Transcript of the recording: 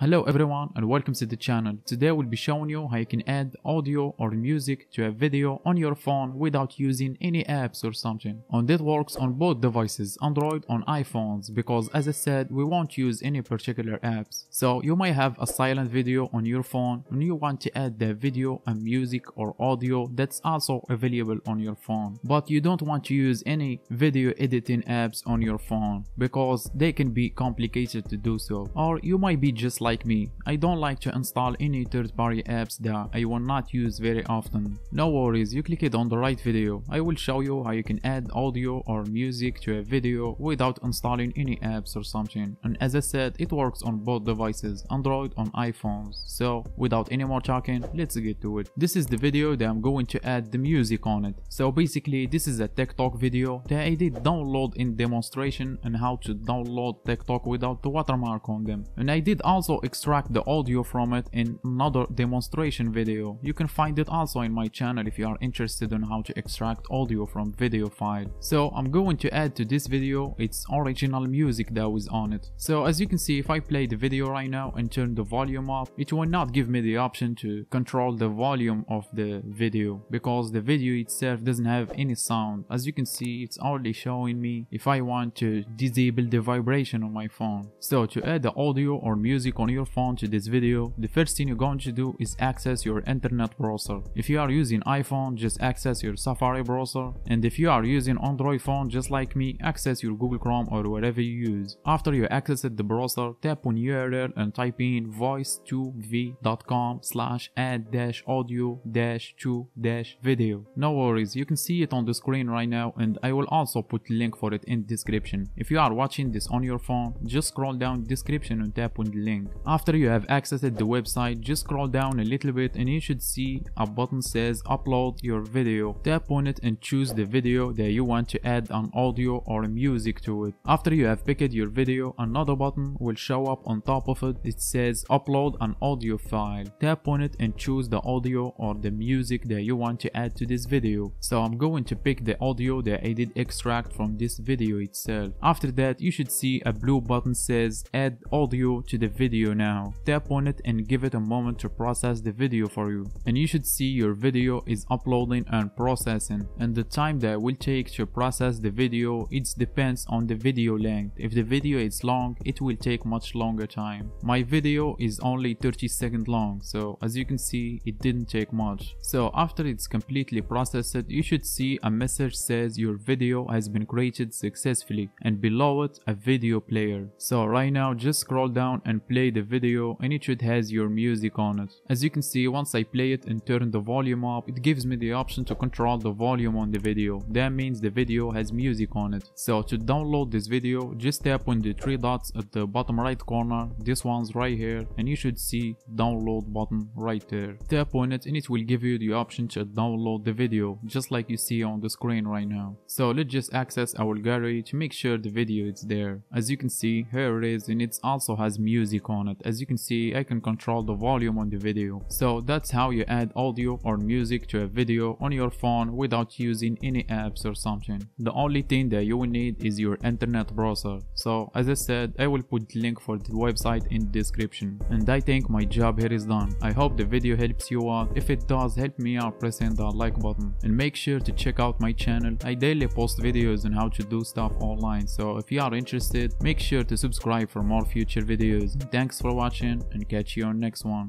Hello everyone and welcome to the channel. Today we'll be showing you how you can add audio or music to a video on your phone without using any apps or something. And that works on both devices, Android and iPhones because as I said we won't use any particular apps. So you might have a silent video on your phone and you want to add the video and music or audio that's also available on your phone. But you don't want to use any video editing apps on your phone because they can be complicated to do so. Or you might be just like like me, I don't like to install any third-party apps that I will not use very often. No worries, you click it on the right video. I will show you how you can add audio or music to a video without installing any apps or something. And as I said, it works on both devices, Android and iPhones. So without any more talking, let's get to it. This is the video that I'm going to add the music on it. So basically, this is a TikTok video that I did download in demonstration on how to download TikTok without the watermark on them. And I did also extract the audio from it in another demonstration video. You can find it also in my channel if you are interested in how to extract audio from video file. So I'm going to add to this video its original music that was on it. So as you can see if I play the video right now and turn the volume up, it will not give me the option to control the volume of the video because the video itself doesn't have any sound. As you can see it's only showing me if I want to disable the vibration on my phone. So to add the audio or music on your phone to this video, the first thing you're going to do is access your internet browser. If you are using iPhone, just access your Safari browser. And if you are using Android phone just like me, access your Google Chrome or whatever you use. After you access the browser, tap on URL and type in voice2v.com slash add dash audio dash 2 dash video. No worries, you can see it on the screen right now and I will also put link for it in description. If you are watching this on your phone, just scroll down description and tap on the link. After you have accessed the website, just scroll down a little bit and you should see a button says upload your video. Tap on it and choose the video that you want to add an audio or music to it. After you have picked your video, another button will show up on top of it. It says upload an audio file. Tap on it and choose the audio or the music that you want to add to this video. So I'm going to pick the audio that I did extract from this video itself. After that, you should see a blue button says add audio to the video video now. Tap on it and give it a moment to process the video for you. And you should see your video is uploading and processing. And the time that will take to process the video, it depends on the video length. If the video is long, it will take much longer time. My video is only 30 seconds long, so as you can see, it didn't take much. So after it's completely processed, you should see a message says your video has been created successfully and below it a video player. So right now just scroll down and play the video and it should has your music on it. As you can see once I play it and turn the volume up it gives me the option to control the volume on the video. That means the video has music on it. So to download this video just tap on the three dots at the bottom right corner. This one's right here and you should see download button right there. Tap on it and it will give you the option to download the video just like you see on the screen right now. So let's just access our gallery to make sure the video is there. As you can see here it is and it also has music on on it. As you can see, I can control the volume on the video. So that's how you add audio or music to a video on your phone without using any apps or something. The only thing that you will need is your internet browser. So as I said, I will put the link for the website in the description. And I think my job here is done. I hope the video helps you out. If it does, help me out pressing the like button. And make sure to check out my channel. I daily post videos on how to do stuff online. So if you are interested, make sure to subscribe for more future videos. Thanks for watching and catch you on next one.